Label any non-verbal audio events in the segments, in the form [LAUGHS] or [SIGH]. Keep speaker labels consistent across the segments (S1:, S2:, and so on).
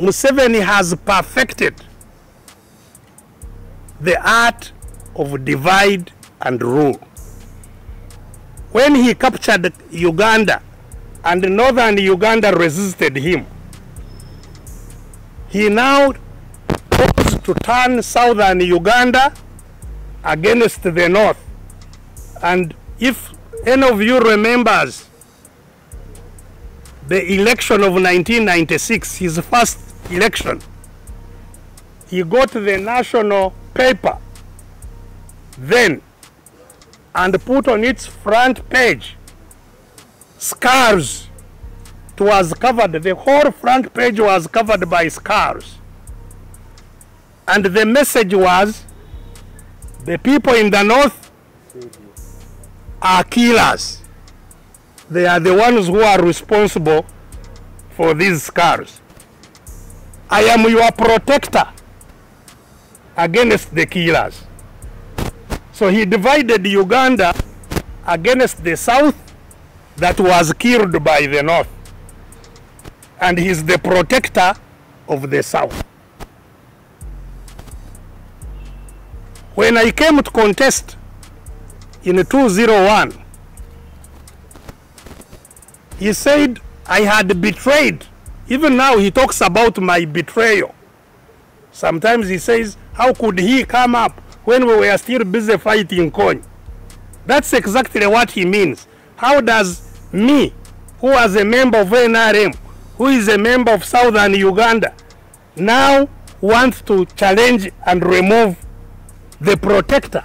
S1: Museveni has perfected the art of divide and rule. When he captured Uganda and northern Uganda resisted him, he now hopes to turn southern Uganda against the north. And if any of you remembers the election of 1996, his first election, he got the national paper then and put on its front page scars. It was covered, the whole front page was covered by scars. And the message was the people in the north are killers. They are the ones who are responsible for these scars. I am your protector against the killers. So he divided Uganda against the south that was killed by the north. And he's the protector of the south. When I came to contest in 201, he said I had betrayed. Even now he talks about my betrayal. Sometimes he says, how could he come up when we were still busy fighting Kony? That's exactly what he means. How does me, who was a member of NRM, who is a member of Southern Uganda, now want to challenge and remove the protector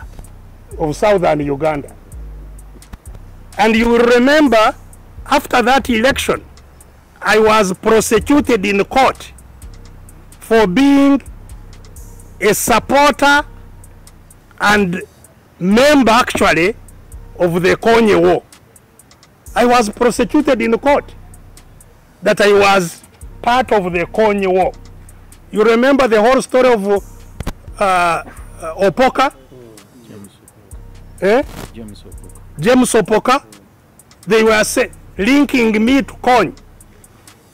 S1: of Southern Uganda? And you will remember, after that election, I was prosecuted in court for being a supporter and member actually of the Kony War. I was prosecuted in court that I was part of the Kony War. You remember the whole story of uh, uh, Opoka? Eh?
S2: James Opoka.
S1: James Opoka? They were say, linking me to Kony.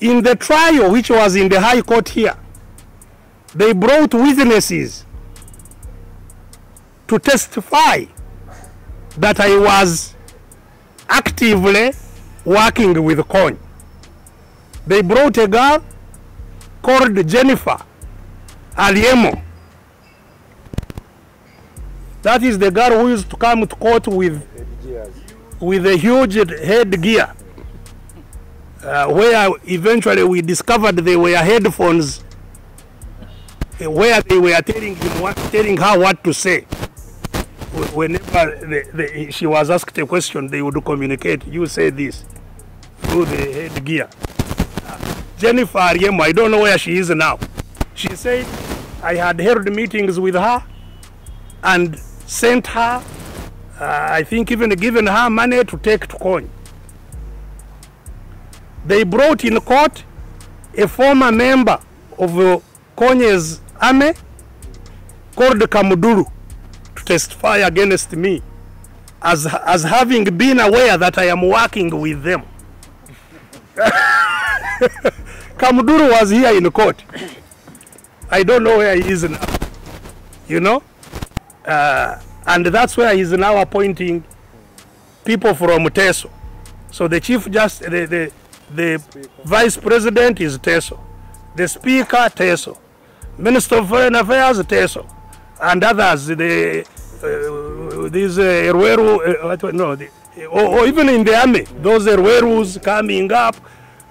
S1: In the trial, which was in the High Court here, they brought witnesses to testify that I was actively working with Kony. They brought a girl called Jennifer Aliemo. That is the girl who used to come to court with, with a huge headgear. Uh, where eventually we discovered they were headphones uh, where they were telling him what, telling her what to say. Whenever the, the, she was asked a question, they would communicate. You say this through the headgear. Jennifer Ariemo, I don't know where she is now. She said I had held meetings with her and sent her, uh, I think even given her money to take to Kony. They brought in court a former member of uh, Konye's army called Kamuduru to testify against me as, as having been aware that I am working with them. [LAUGHS] Kamuduru was here in court. I don't know where he is now. You know? Uh, and that's where he's now appointing people from Teso. So the chief just the, the, the vice president is Teso. The speaker Teso. Minister of Foreign Affairs Teso. And others, the uh, these uh, Elwelu, uh, no, the, or, or even in the army, those Elwelus coming up.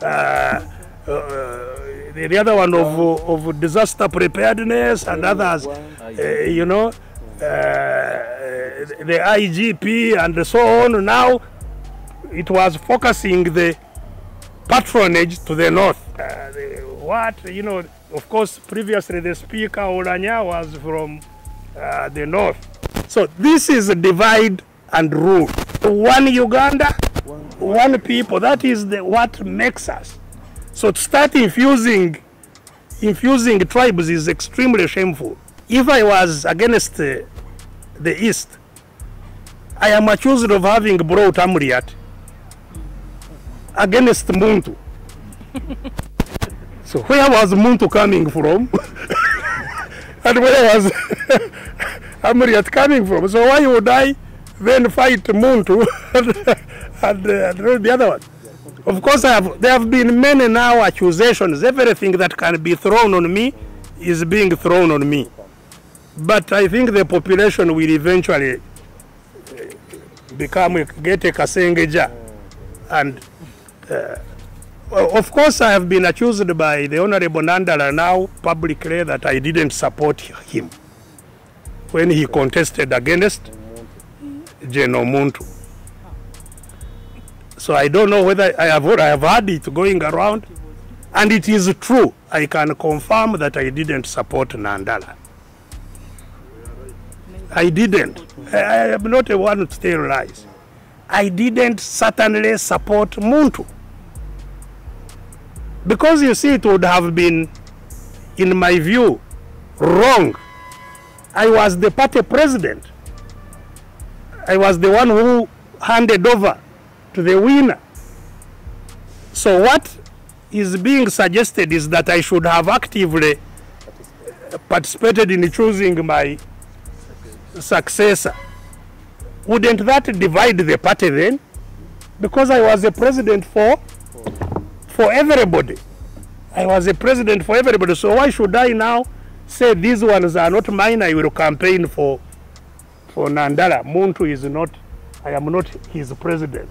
S1: Uh, uh, the, the other one of, of disaster preparedness and others, uh, you know, uh, the IGP and so on. Now it was focusing the patronage to the north. Uh, the, what, you know, of course, previously the speaker, Oulanyah, was from uh, the north. So this is a divide and rule. One Uganda, one people. That is the, what makes us. So to start infusing, infusing tribes is extremely shameful. If I was against uh, the East, I am accused of having brought Amuriat against Muntu. So where was Muntu coming from? [LAUGHS] and where was [LAUGHS] Amuriat coming from? So why would I then fight Muntu [LAUGHS] and, and, and the other one? Of course, I have, there have been many now accusations. Everything that can be thrown on me is being thrown on me. But I think the population will eventually uh, become get a kasengeja. And uh, of course, I have been accused by the Honorable Nandala now publicly that I didn't support him when he contested against General Muntu. So I don't know whether I have, I have heard it going around, and it is true. I can confirm that I didn't support Nandala. I didn't. I, I am not a one to tell lies. I didn't certainly support Muntu. Because you see, it would have been, in my view, wrong. I was the party president. I was the one who handed over to the winner. So what is being suggested is that I should have actively uh, participated in choosing my successor. Wouldn't that divide the party then? Because I was a president for for everybody. I was a president for everybody. So why should I now say these ones are not mine? I will campaign for for Nandala. Muntu is not. I am not his president.